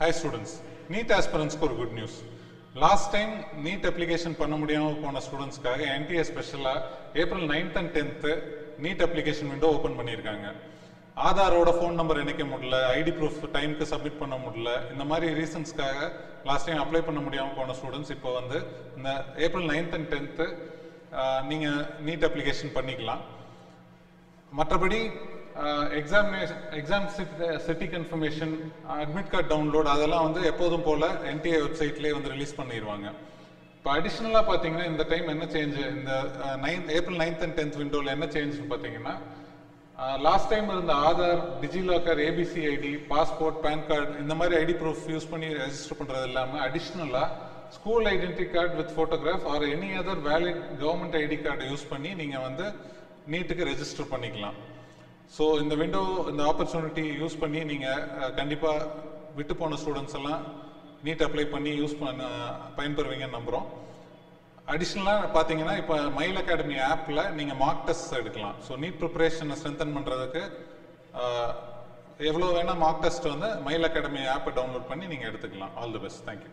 High students NEET ஆஸ்பிரன்ஸ்க்கு ஒரு good news last time NEET application பண்ண முடியாமல் போன ஸ்டூடெண்ட்ஸ்க்காக என்டிஏ ஸ்பெஷலாக April ninth and tenth NEET application window open பண்ணியிருக்காங்க. ஆதாரோட ஃபோன் நம்பர் இணைக்க முடியல ஐடி ப்ரூஃப் டைமுக்கு சப்மிட் பண்ண முடியல இந்த மாதிரி ரீசன்ஸ்க்காக லாஸ்ட் டைம் அப்ளை பண்ண முடியாமல் போன ஸ்டூடெண்ட்ஸ் இப்போ வந்து இந்த ஏப்ரல் நைன்த் அண்ட் டென்த்து நீங்கள் நீட் அப்ளிகேஷன் பண்ணிக்கலாம். மற்றபடி examination exam city confirmation admit card download அதெல்லாம் வந்து எப்போதும் போல் என்டிஏ வெப்சைட்லேயே வந்து ரிலீஸ் பண்ணிடுவாங்க இப்போ அடிஷ்னலாக பார்த்தீங்கன்னா இந்த டைம் என்ன சேஞ்சு இந்த nine April ninth and tenth விண்டோவில் என்ன சேஞ்சுன்னு பார்த்தீங்கன்னா லாஸ்ட் uh, டைம் இருந்த Aadhaar DigiLocker ABC ID passport PAN card இந்த மாதிரி ஐடி ப்ரூஃப் யூஸ் பண்ணி ரெஜிஸ்டர் பண்ணுறது இல்லாமல் அடிஷ்னலாக school identity card with photograph or any other valid government ID கார்டை யூஸ் பண்ணி நீங்கள் வந்து நீட்டுக்கு ரெஜிஸ்டர் பண்ணிக்கலாம். ஸோ இந்த விண்டோ இந்த ஆப்பர்ச்சுனிட்டி யூஸ் பண்ணி நீங்கள் கண்டிப்பாக விட்டு போன ஸ்டூடெண்ட்ஸ் எல்லாம் நீட் அப்ளை பண்ணி யூஸ் பண்ண பயன்பெறுவீங்கன்னு நம்புகிறோம் அடிஷ்னலாக பார்த்தீங்கன்னா இப்போ மயில் அகாடமி ஆப்பில் நீங்கள் மார்க் டெஸ்ட் எடுக்கலாம். ஸோ நீட் ப்ரிப்பரேஷனை ஸ்ட்ரென்தன் பண்ணுறதுக்கு எவ்வளோ வேணால் மார்க் டெஸ்ட் வந்து மயில் அகாடமி ஆப்பை டவுன்லோட் பண்ணி நீங்கள் எடுத்துக்கலாம். All the best thank you